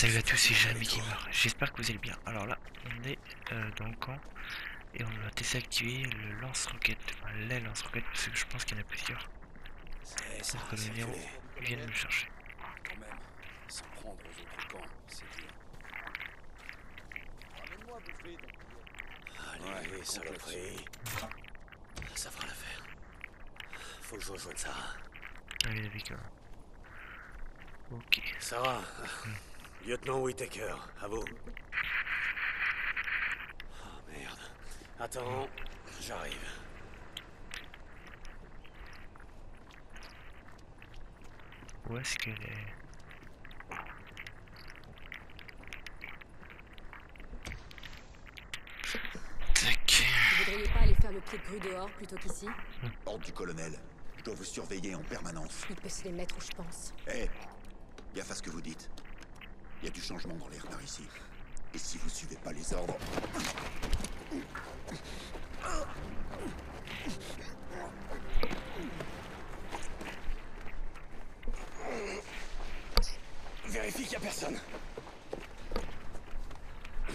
Salut à tous, c'est Jérémy qui meurt. J'espère que vous allez bien. Alors là, on est euh, dans le camp et on va tester activer le lance-roquette. Enfin, les lance-roquettes, parce que je pense qu'il y en a plusieurs. C'est Pour que les clé. viennent me chercher. Quand même, s'en prendre aux autres camps, c'est dur. Allez, saloperie. Ça fera l'affaire. Faut que je rejoigne Sarah. Allez, beacons. Ok. Sarah, lieutenant Whitaker, à vous. Oh merde. Attends, j'arrive. Où est-ce qu'elle est? Tac. Vous voudriez pas aller faire le pied cru dehors plutôt qu'ici? Ordre du colonel. Je dois vous surveiller en permanence. Il peut se les mettre où je pense. Hé Gaffe à ce que vous dites. Il y a du changement dans l'air par ici. Et si vous suivez pas les ordres... Vérifie qu'il y a personne.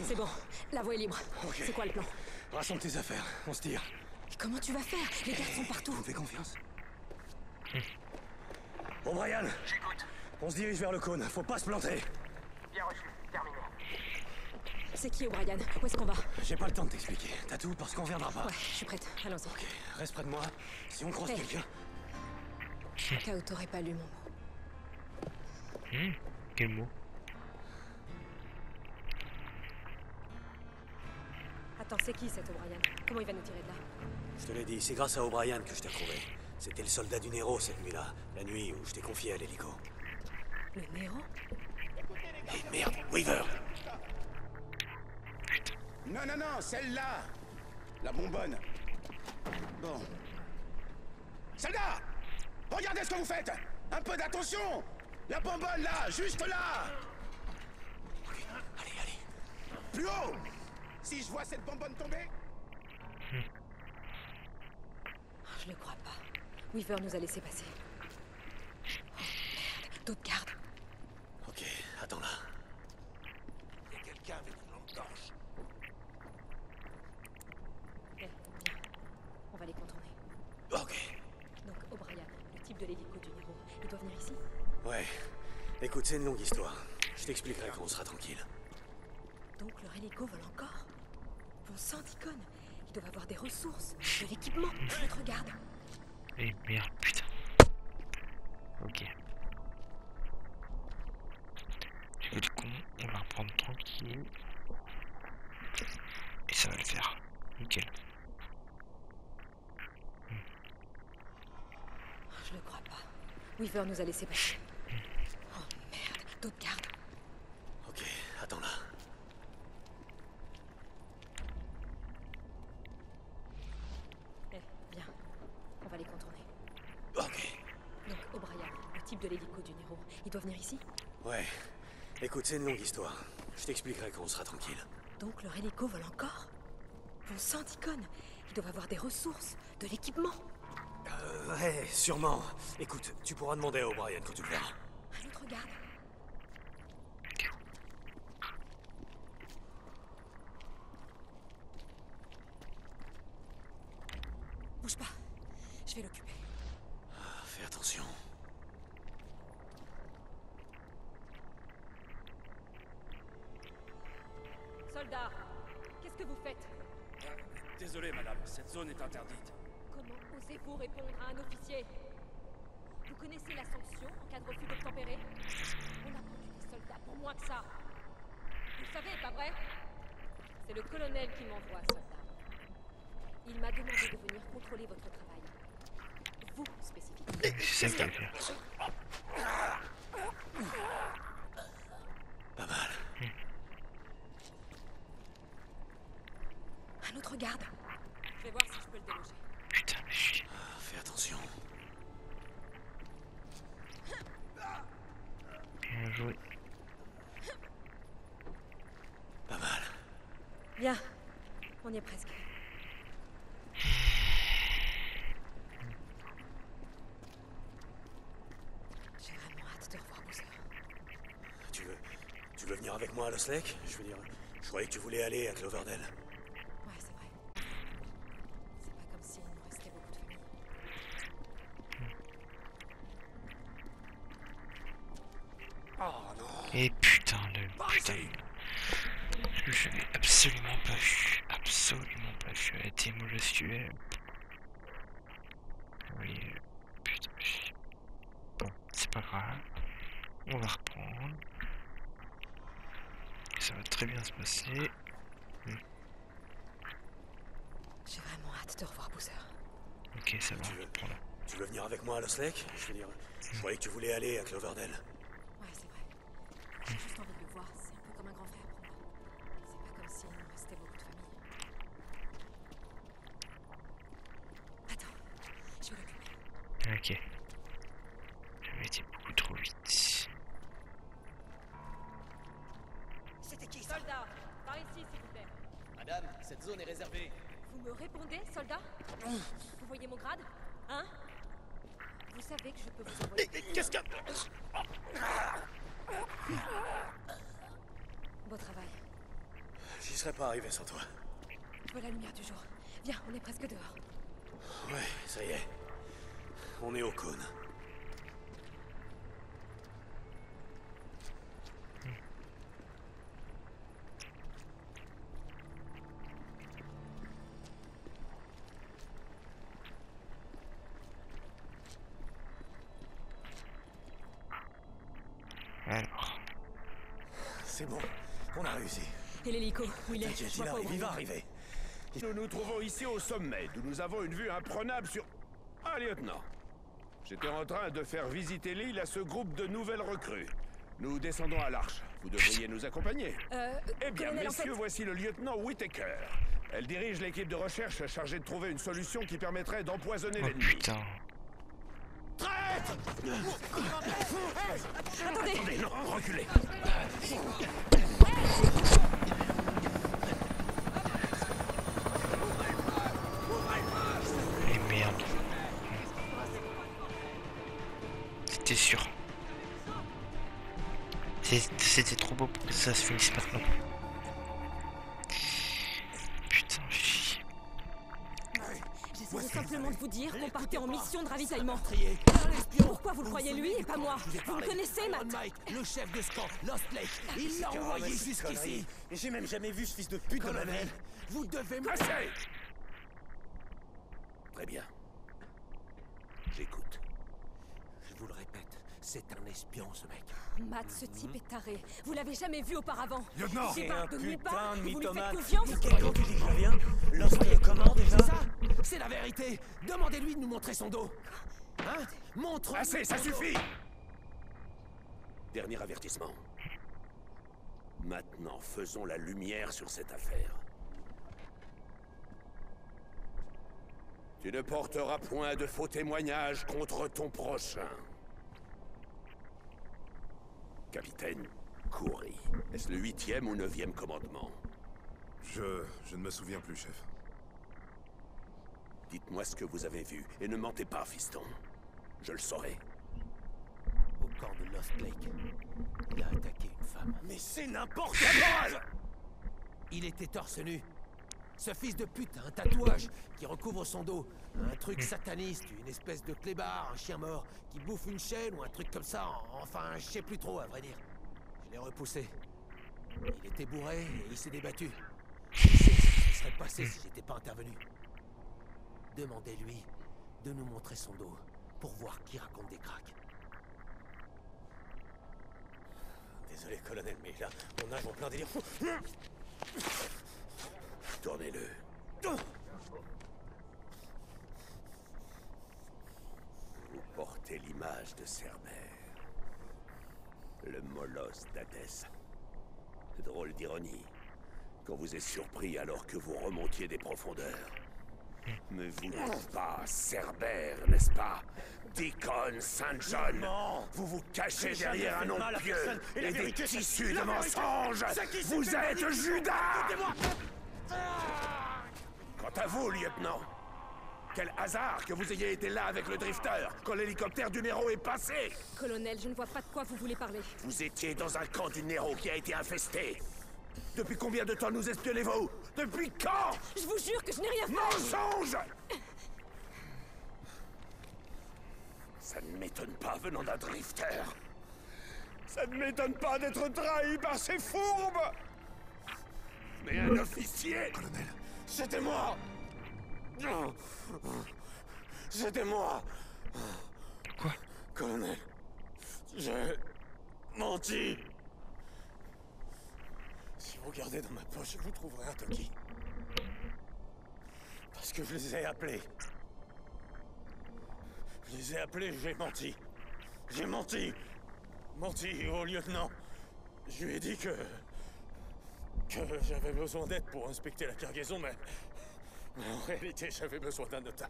C'est bon, la voie est libre. C'est quoi le plan? Rassemble tes affaires, on se tire. Et Comment tu vas faire? Les gardes sont partout. Tu me fais confiance Bon, Brian J'écoute. On se dirige vers le cône, faut pas se planter. C'est qui O'Brien Où est-ce qu'on va J'ai pas le temps de t'expliquer. T'as tout parce qu'on reviendra pas. Ouais, je suis prête. Allons-y. Ok, reste près de moi. Si on croise Hey. quelqu'un, où t'aurais pas lu mon mot. Hmm, quel mot Attends, c'est qui cet O'Brien Comment il va nous tirer de là je te l'ai dit, c'est grâce à O'Brien que je t'ai retrouvé. C'était le soldat du Nero cette nuit-là, la nuit où je t'ai confié à l'hélico. Le Néro Eh merde, Weaver Non, non, non, celle-là La bonbonne. Bon. Soldats Regardez ce que vous faites Un peu d'attention La bonbonne, là Juste là Allez, allez. Plus haut Si je vois cette bonbonne tomber Je le crois pas. Weaver nous a laissé passer. Oh merde, d'autres gardes. Ok, attends là. Il y a quelqu'un avec une lampe torche. Eh, viens. On va les contourner. Ok. Donc, O'Brien, le type de l'hélico du Néro, il doit venir ici Ouais. Écoute, c'est une longue histoire. Je t'expliquerai quand on sera tranquille. Donc leur hélico vole encore Bon sang, Deacon Ils doivent avoir des ressources, de l'équipement. Notre garde. Eh merde, putain. Ok. Tu veux le con, on va reprendre tranquille. Et ça va le faire. Nickel. Je le crois pas. Weaver nous a laissé passer. Oh merde, d'autres gardes. Ok, attends là. Eh, viens. On va les contourner. Ok. Donc, O'Brien, le type de l'hélico du Néro, il doit venir ici? Ouais. Écoute, c'est une longue histoire. Je t'expliquerai quand on sera tranquille. Donc leur hélico vole encore? Bon sang, Deacon Ils doivent avoir des ressources, de l'équipement. Ouais, sûrement. Écoute, tu pourras demander à O'Brien quand tu le verras. Un autre garde. Bouge pas. Je vais l'occuper. Ah, fais attention. Soldats, qu'est-ce que vous faites Désolé, madame, cette zone est interdite. Comment osez-vous répondre à un officier Vous connaissez la sanction en cas de refus d'obtempérer On a produit des soldats pour moins que ça. Vous le savez, pas vrai C'est le colonel qui m'envoie, soldat. Il m'a demandé de venir contrôler votre travail. Vous, spécifiquement. C'est ça qu'il va faire. Pas mal. Je vais voir si je peux le déloger. Putain, mais je suis... Ah, fais attention. Bien joué. Pas mal. Bien. On y est presque. J'ai vraiment hâte de revoir Bowser. Tu veux... Tu veux veux venir avec moi à Lost Lake? Je veux dire, je croyais que tu voulais aller à Cloverdale. Ouais, c'est vrai. C'est pas comme s'il nous restait beaucoup de famille. Oh non Et putain, le putain. Je l'ai absolument pas vu. Absolument pas vu. Elle a été molestée. Oui, putain. Bon, c'est pas grave. On va reprendre. Ça va très bien se passer. J'ai vraiment hâte de revoir Boozer. Ok, ça va, Tu veux-. Tu veux venir avec moi à Lost Lake? Je veux dire, je croyais que tu voulais aller à Cloverdale. Ouais, c'est vrai. J'ai juste envie de le voir. C'est un peu comme un grand frère pour moi. C'est pas comme s'il nous restait beaucoup de famille. Attends, je vais l'occuper. Ok. J'avais été beaucoup trop vite. C'était qui Soldat Par ici, s'il vous plaît. Madame, cette zone est réservée. Vous me répondez, soldat Vous voyez mon grade Hein Vous savez que je peux vous envoyer... Qu'est-ce que... Beau travail. Arrivé sans toi. Je vois la lumière du jour. Viens, on est presque dehors. Ouais, ça y est. On est au cône. Alors, C'est bon, on a réussi. Et l'hélico, où il est T'inquiète, il vois pas où arrive, il va arriver. Nous nous trouvons ici au sommet, d'où nous avons une vue imprenable sur... Ah, lieutenant. J'étais en train de faire visiter l'île à ce groupe de nouvelles recrues. Nous descendons à l'arche. Vous devriez nous accompagner. Euh, Eh bien, colonel, en fait... messieurs, voici le lieutenant Whittaker. Elle dirige l'équipe de recherche chargée de trouver une solution qui permettrait d'empoisonner oh l'ennemi. putain. Attendez Attendez, non, reculez. C'était sûr. C'est- C'était trop beau pour que ça se finisse maintenant. Putain, chie. J'essayais simplement de vous dire qu'on partait en mission de ravitaillement. Pourquoi vous le croyez lui et pas moi Vous me connaissez, Matt Mike, le chef de ce camp, Lost Lake. Il l'a envoyé jusqu'ici. J'ai même jamais vu ce fils de pute de ma vie. vous devez me... Très bien. J'écoute. Je vous le répète, c'est un espion, ce mec. Matt, ce type est taré. Vous l'avez jamais vu auparavant. Lieutenant C'est un de putain part. de Vous lui faites mythomane. confiance Quel camp tu dis que comment déjà C'est ça C'est la vérité. Demandez-lui de nous montrer son dos. Hein? Montre Assez, ça suffit Dernier avertissement. Maintenant, faisons la lumière sur cette affaire. Tu ne porteras point de faux témoignages contre ton prochain. Capitaine Coury, est-ce le huitième ou neuvième commandement? Je... je ne me souviens plus, chef. Dites-moi ce que vous avez vu, et ne mentez pas, fiston. Je le saurai. Au camp de Lost Lake, il a attaqué une femme. Mais c'est n'importe quoi Il était torse nu. Ce fils de pute a un tatouage qui recouvre son dos. Un truc sataniste, une espèce de clébard, un chien mort qui bouffe une chaîne ou un truc comme ça. Enfin, je sais plus trop, à vrai dire. Je l'ai repoussé. Il était bourré et il s'est débattu. Sait ce qui serait passé si j'étais pas intervenu Demandez-lui de nous montrer son dos pour voir qui raconte des cracks. Désolé, colonel, mais là, on nage en plein délire. Tournez-le. Vous portez l'image de Cerbère. Le molosse d'Hadès. Drôle d'ironie. Qu'on vous ait surpris alors que vous remontiez des profondeurs. Mais vous n'êtes pas Cerbère, n'est-ce pas? Deacon Saint John Vous vous cachez derrière un nom pieux et des tissus de mensonges Vous êtes Judas Quant à vous, lieutenant, Quel hasard que vous ayez été là avec le drifter quand l'hélicoptère du Nero est passé Colonel, je ne vois pas de quoi vous voulez parler. Vous étiez dans un camp du Nero qui a été infesté. Depuis combien de temps nous espionnez-vous? Depuis quand? Je vous jure que je n'ai rien fait Mensonge Ça ne m'étonne pas venant d'un drifter. Ça ne m'étonne pas d'être trahi par ces fourbes Mais un officier Colonel, C'était moi C'était moi Quoi? Colonel, j'ai menti. Si vous regardez dans ma poche, vous trouverez un Toki. Parce que je les ai appelés. Je les ai appelés, j'ai menti. J'ai menti. Menti au lieutenant. Je lui ai dit que. Que j'avais besoin d'aide pour inspecter la cargaison, mais. mais en réalité, j'avais besoin d'un otage.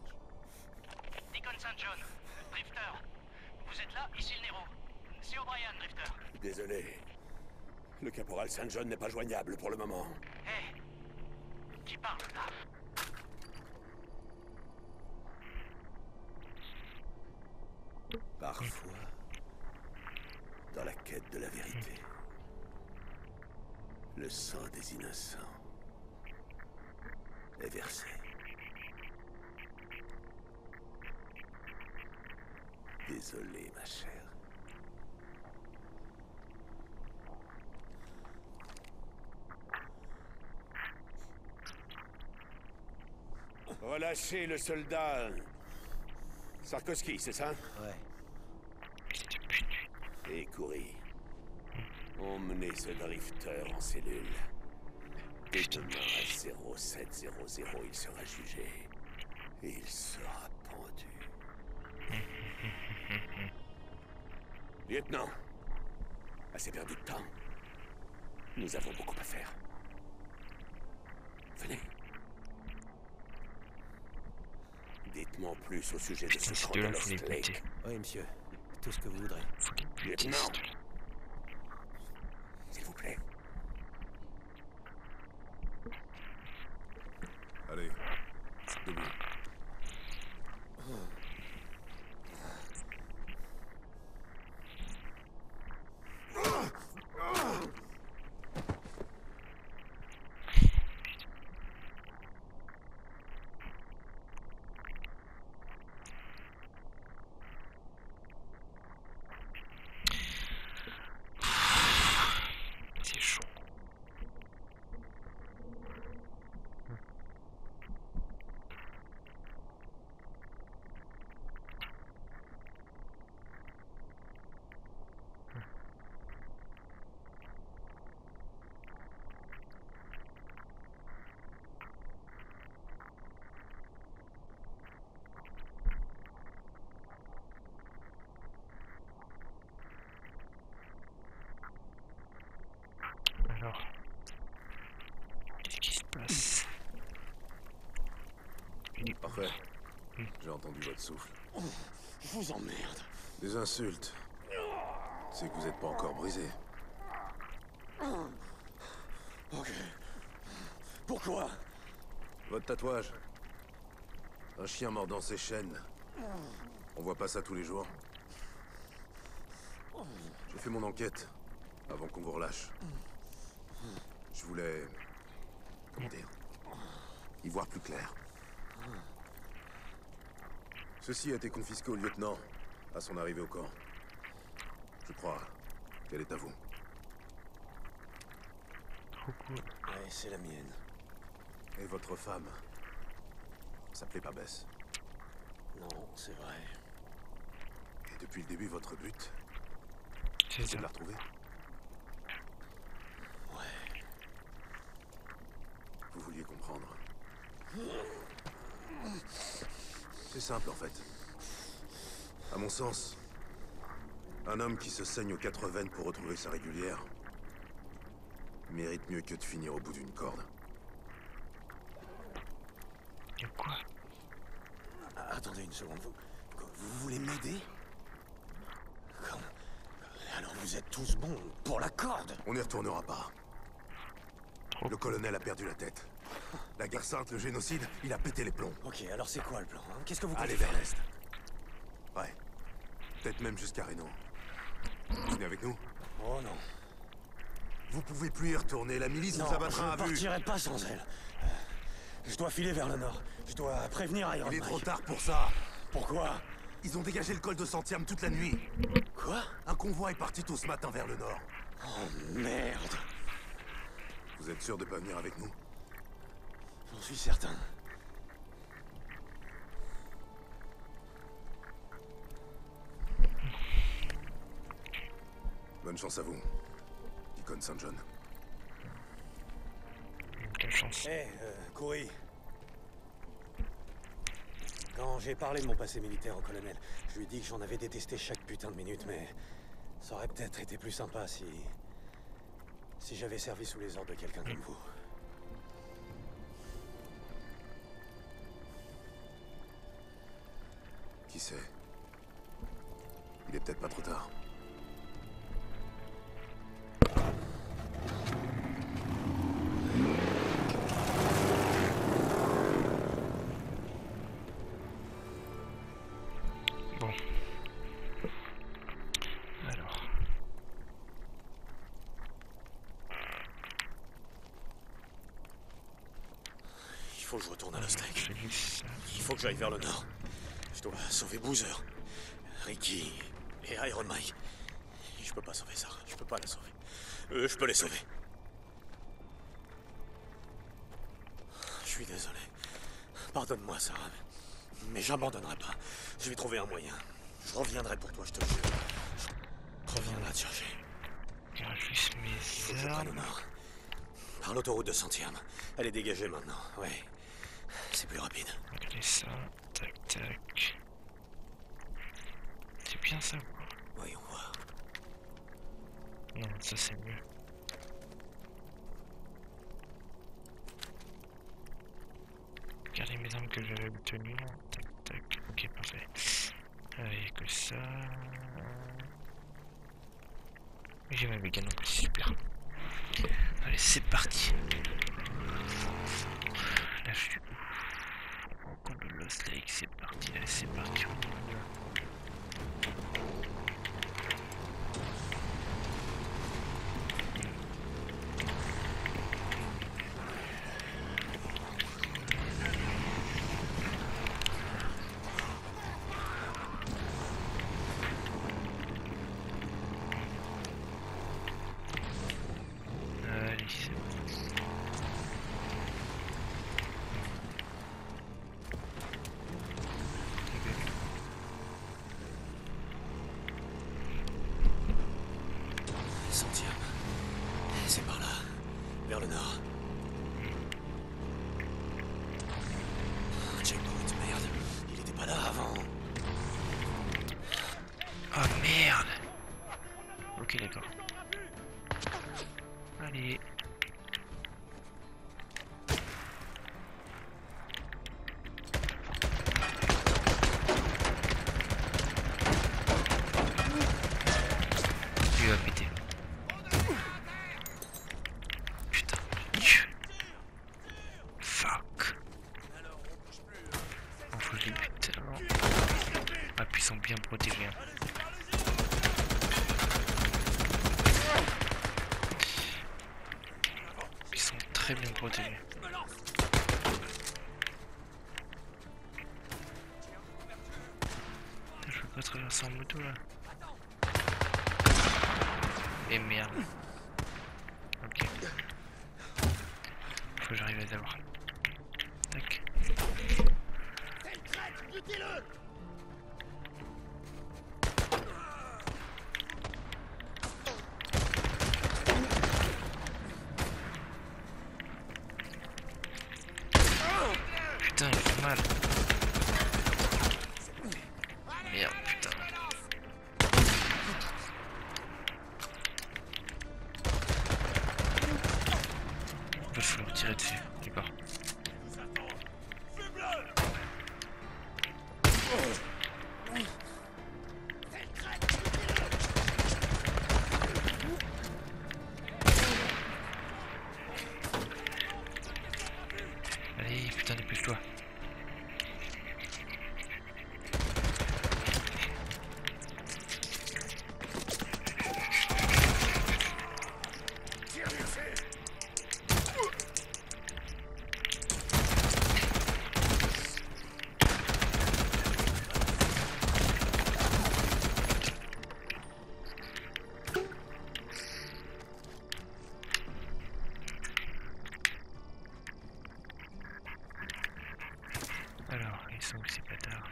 Deacon St. John, Drifter. Vous êtes là Ici le Nero. C'est O'Brien, Drifter. Désolé. Le caporal Saint John n'est pas joignable pour le moment. Hé Qui parle là? Parfois, dans la quête de la vérité, le sang des innocents est versé. Désolé, ma chère. Relâchez le soldat Sarkoski, c'est ça? Ouais. Et courir. Emmenez ce drifter en cellule. Dès demain à 0700, il sera jugé. Et il sera pendu. Lieutenant, assez perdu de temps. Nous avons beaucoup à faire. Venez. Dites-moi plus au sujet de ce. Lake. Oui, monsieur. Tout ce que vous voudrez. Lieutenant. the demain. Parfait. J'ai entendu votre souffle. Je vous emmerde. Des insultes. C'est que vous n'êtes pas encore brisé. Ok. Pourquoi? Votre tatouage. Un chien mordant ses chaînes. On voit pas ça tous les jours. J'ai fait mon enquête avant qu'on vous relâche. Je voulais... Comment dire Y voir plus clair. Ceci a été confisqué au lieutenant à son arrivée au camp. Je crois qu'elle est à vous. trop cool. Ouais, c'est la mienne. Et votre femme s'appelait pas Bess. Non, c'est vrai. Et depuis le début, votre but, C'est de la retrouver Ouais. Vous vouliez comprendre. C'est simple en fait. À mon sens, un homme qui se saigne aux quatre veines pour retrouver sa régulière mérite mieux que de finir au bout d'une corde. Y'a quoi? Ah, Attendez une seconde, vous... Vous voulez m'aider? Comme... Alors vous êtes tous bons pour la corde On n'y retournera pas. Le colonel a perdu la tête. La guerre sainte, le génocide, il a pété les plombs. Ok, alors c'est quoi le plan hein? Qu'est-ce que vous Allez vers l'est. Ouais. Peut-être même jusqu'à Reno. Vous venez avec nous? Oh non. Vous pouvez plus y retourner, la milice Non, vous abattra à je ne partirai pas sans elle. Euh, Je dois filer vers le nord. Je dois prévenir Iron Il est Mike. trop tard pour ça. Pourquoi? Ils ont dégagé le col de Santiam toute la nuit. Quoi? Un convoi est parti tôt ce matin vers le nord. Oh merde Vous êtes sûr de pas venir avec nous? Suis certain. Bonne chance à vous. Deacon St. John. Quelle chance. Hé, euh. Quand j'ai parlé de mon passé militaire au colonel, je lui ai dit que j'en avais détesté chaque putain de minute, mais ça aurait peut-être été plus sympa si. si j'avais servi sous les ordres de quelqu'un comme vous. Sait Il est peut-être pas trop tard. Bon. Alors. Il faut que je retourne à Lost Lake. Je dis ça. Il faut que j'aille vers le nord. Dois sauver Boozer, Ricky et Iron Mike. Je peux pas sauver Sarah. Je peux pas la sauver. Euh, je peux les sauver. Je suis désolé. Pardonne-moi, Sarah. Mais j'abandonnerai pas. Je vais trouver un moyen. Je reviendrai pour toi, je te jure. Je reviendrai te chercher. Juste Il faut que mes je prenne au armes. nord. Par l'autoroute de Santiam. Elle est dégagée maintenant, ouais. C'est plus rapide. Regardez ça. Tac, tac. C'est bien ça, quoi. Voyons voir. Non, ça c'est mieux. Regardez mes armes que j'avais obtenues. Tac, tac. Ok, parfait. Allez, que ça. J'ai ma vegan donc c'est super. Allez, c'est parti. Là, je suis où? Lost c'est parti. Allez, c'est parti. En moto là. Et merde. Ok. Faut que j'arrive à les avoir. Sont où ces bâtards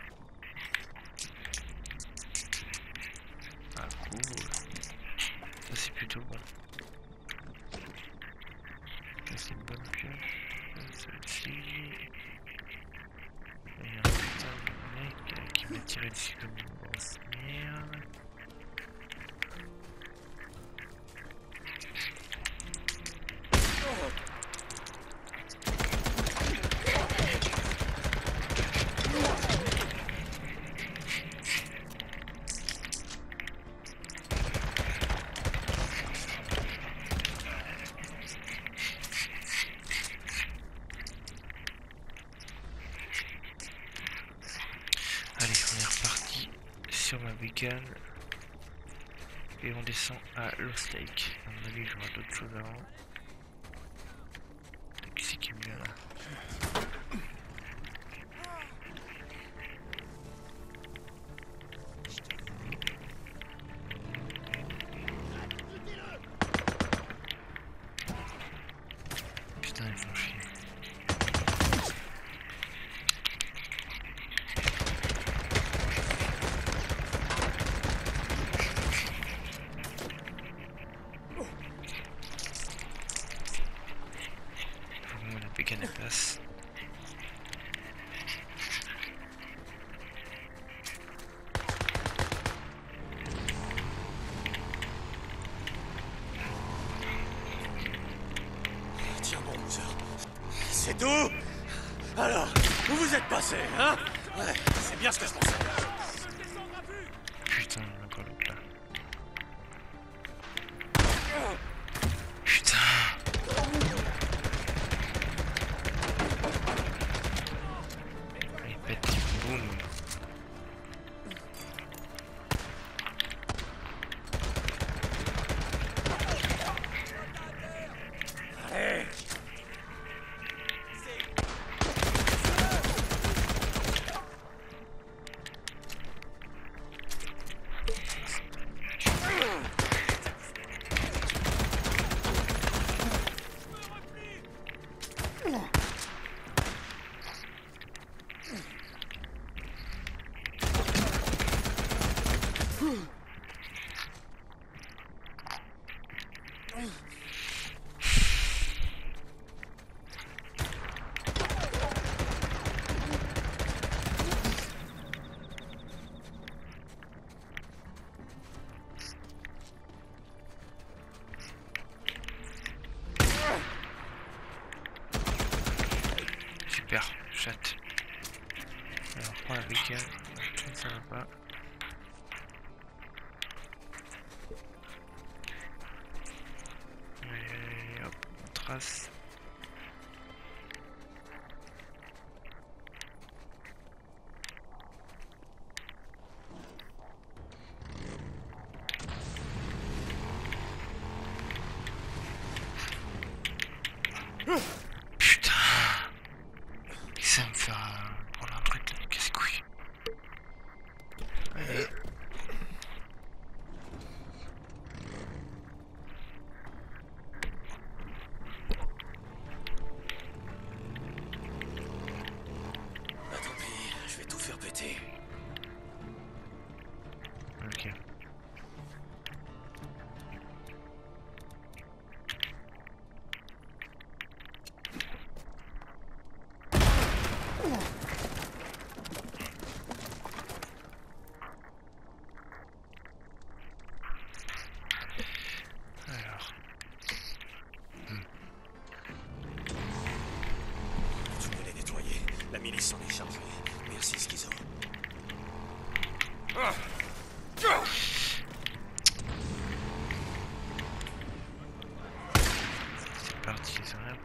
Ah cool. Ça c'est plutôt bon. Ça c'est une bonne pioche. Celle-ci. Il a un putain de mec euh, qui m'a tiré dessus comme une Et on descend à Lost Lake. À mon avis, j'aurai d'autres choses avant. Putain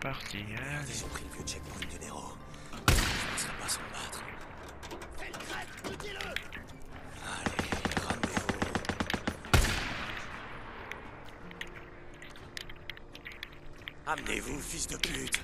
c'est reparti. Allez. Ils ont pris le vieux checkpoint du Nero. Je ne laisserai pas s'en battre. Allez, ramenez-vous. Amenez-vous, fils de pute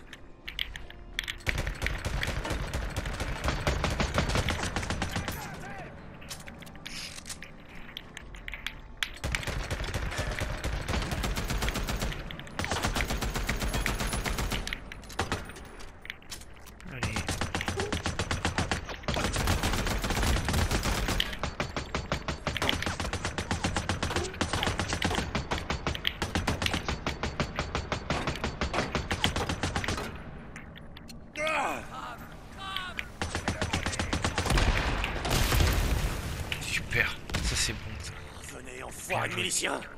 avoir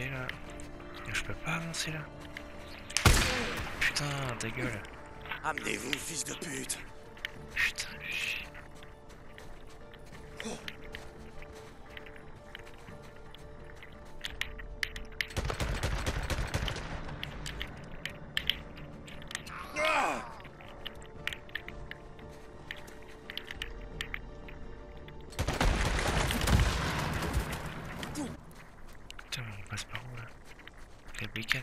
Je peux pas avancer là. Putain, ta gueule. Amenez-vous, fils de pute Ah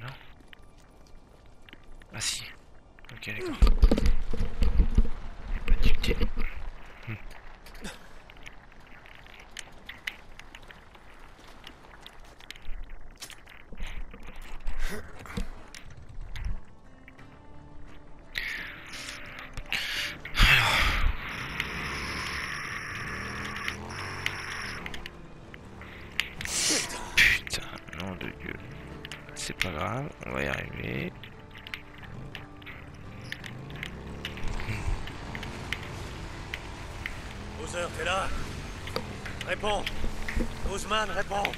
non Ah si. Ok, d'accord. On va y arriver. Bowser, t'es là? Réponds. Ousmane, réponds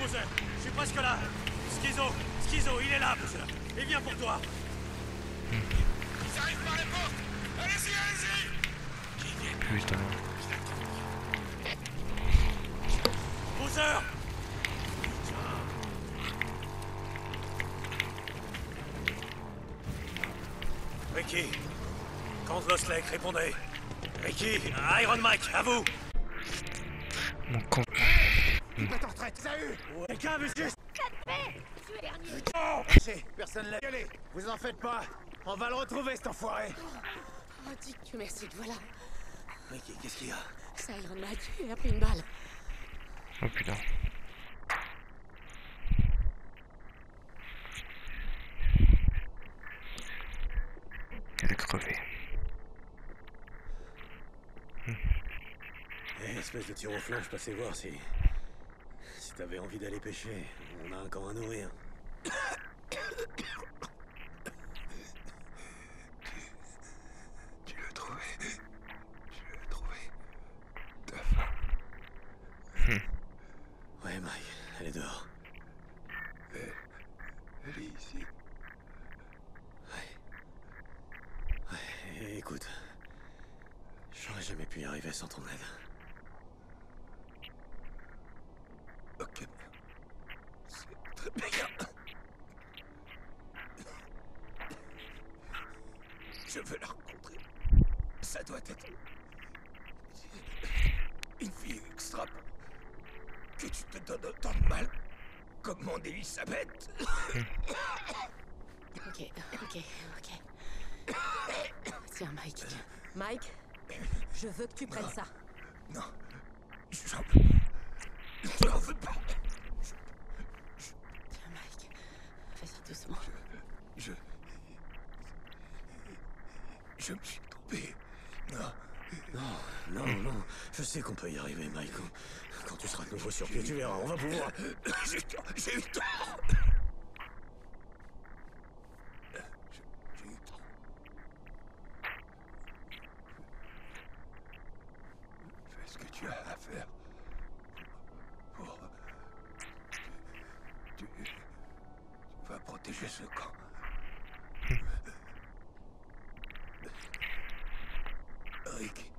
Bowser Je suis presque là. Schizo Schizo, il est là, Bowser Il vient pour toi. Ils arrivent par les portes. Allez-y, allez-y. Putain. Bowser Ricky. Quand Lost Lake, répondez Ricky, Iron Mike, à vous En retraite, ça eu. Quelqu'un veut juste Personne l'a gueulé Vous en faites pas. On va le retrouver, cet enfoiré. Oh, Dieu merci, te voilà. Ricky, qu'est-ce qu'il y a? Ça, Iron Mike, il a pris une balle. Oh putain. Elle est crevée. Eh, espèce de tir au flanc, je passais voir si... T'avais envie d'aller pêcher. On a un camp à nourrir. Tu l'as trouvé. Tu l'as trouvé. Ta femme. Ouais, Mike, elle est dehors. Elle est ici. Ouais, écoute. J'aurais jamais pu y arriver sans ton aide. Ok. C'est très bien. Je veux la rencontrer. Ça doit être une fille extra pour que tu te donnes autant de mal comme mon Elisabeth. Ok, ok, ok. Tiens, Mike. Mike, je veux que tu prennes ça. Non, j'en veux pas. J'en veux pas. Tiens, Mike. Fais ça doucement. Je. Je me suis trompé. Non. Non, non, non. Je sais qu'on peut y arriver, Mike. Quand tu seras de nouveau sur pied, tu verras. On va pouvoir. J'ai eu tort. tu as à faire pour... Tu, tu vas protéger ce camp. Rick,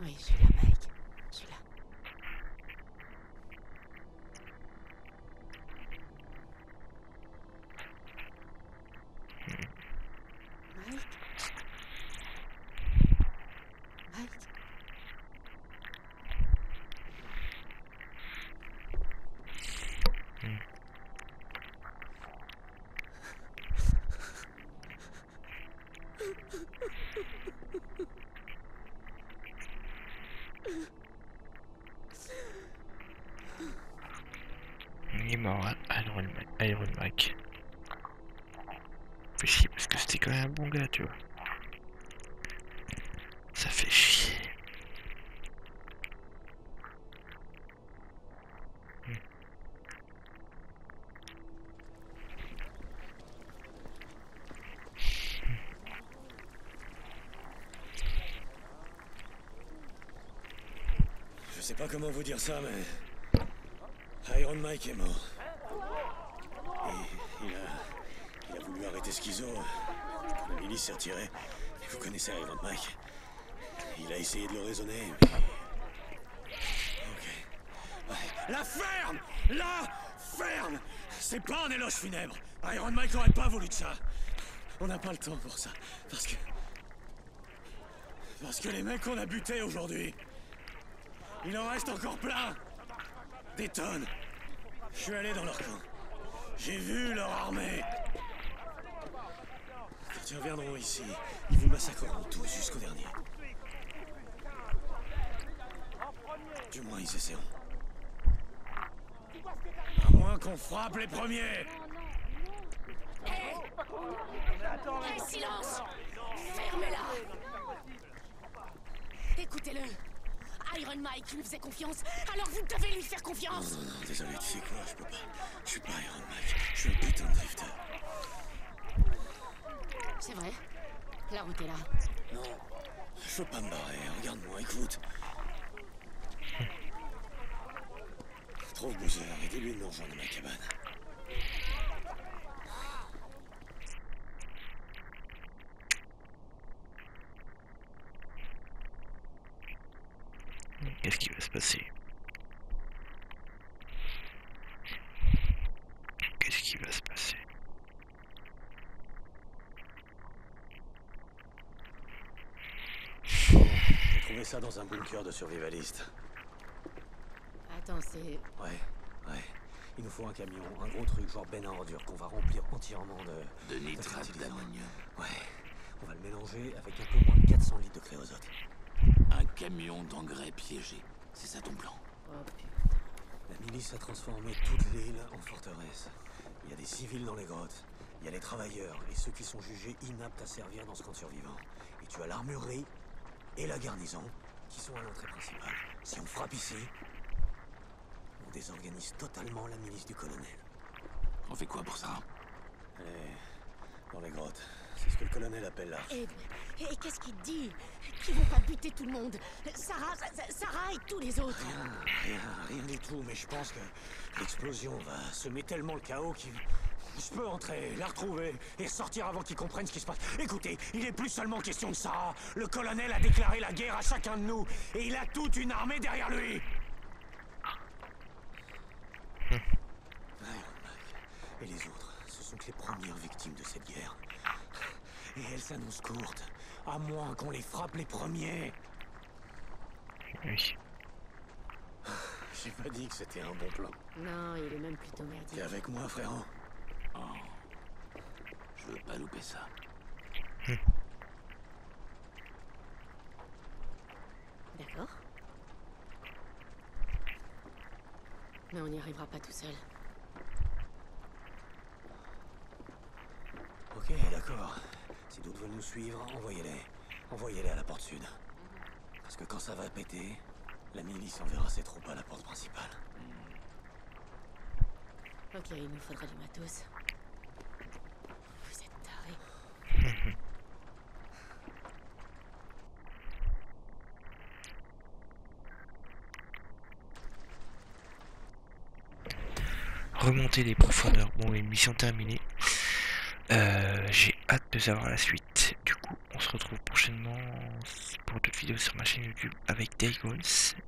Oui, je suis là, Mike. Je suis là. Mike Mike Il est mort, hein, Iron, Ma- Iron Mike. Fait chier parce que c'était quand même un bon gars, tu vois. Ça fait chier. Je sais pas comment vous dire ça, mais... Iron Mike est mort. Et il a... Il a voulu arrêter Schizo. La milice s'est retirée. Et vous connaissez Iron Mike. Il a essayé de le raisonner, mais... Ok. La ferme La ferme C'est pas un éloge funèbre. Iron Mike aurait pas voulu de ça. On n'a pas le temps pour ça. Parce que... Parce que les mecs qu'on a butés aujourd'hui... Il en reste encore plein Des tonnes Je suis allé dans leur camp. J'ai vu leur armée reviendront ici, ils vous massacreront tous jusqu'au dernier. Du moins, ils essaieront. À moins qu'on frappe les premiers Eh, silence Fermez-la Écoutez-le Iron Mike lui faisait confiance, alors vous devez lui faire confiance Non, non, désolé, tu sais quoi, je peux pas. Je suis pas Iron Mike, je suis un putain de drifter. C'est vrai. La route est là. Non, je veux pas me barrer, regarde-moi, écoute. Trouve Boozer et dis-lui de nous rejoindre à ma cabane. Qu'est-ce qui va se passer Qu'est-ce qui va se passer J'ai trouvé ça dans un bunker de survivalistes. Attends, c'est... Ouais, ouais. Il nous faut un camion, un gros truc genre benne à ordures qu'on va remplir entièrement de... De nitrate d'ammonium. Ouais. On va le mélanger avec un peu moins de 400 litres de créosote. Un camion d'engrais piégé. C'est ça ton plan? Oh putain. La milice a transformé toute l'île en forteresse. Il y a des civils dans les grottes. Il y a les travailleurs et ceux qui sont jugés inaptes à servir dans ce camp de survivants. Et tu as l'armurerie et la garnison qui sont à l'entrée principale. Si on frappe ici, on désorganise totalement la milice du colonel. On fait quoi pour ça? Elle est dans les grottes. C'est ce que le colonel appelle l'arche. Et, et qu'est-ce qu'il dit? Qu'ils vont pas buter tout le monde? Sarah, Sa- Sarah et tous les autres Rien, rien du tout, mais je pense que l'explosion va semer tellement le chaos qu'il... Je peux entrer, la retrouver et sortir avant qu'ils comprennent ce qui se passe. Écoutez, il est plus seulement question de ça. Le colonel a déclaré la guerre à chacun de nous et il a toute une armée derrière lui. Iron Mike et les autres, ce sont que les premières victimes de cette guerre. Et elle s'annonce courte, à moins qu'on les frappe les premiers. Oui. J'ai pas dit que c'était un bon plan. Non, il est même plutôt merdique. T'es avec moi, frérot Oh. Je veux pas louper ça. D'accord. Mais on n'y arrivera pas tout seul. Ok, d'accord. Si d'autres veulent nous suivre, envoyez-les. Envoyez-les à la porte sud. Parce que quand ça va péter, la milice enverra ses troupes à la porte principale. Ok, il nous faudra du matos. Vous êtes tarés. Remonter les profondeurs. Bon, une mission terminée. Euh, j'ai hâte de savoir la suite. Du coup, on se retrouve prochainement pour d'autres vidéos sur ma chaîne YouTube avec Daygons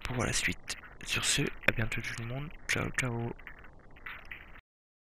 pour voir la suite. Sur ce, à bientôt tout le monde. Ciao, ciao.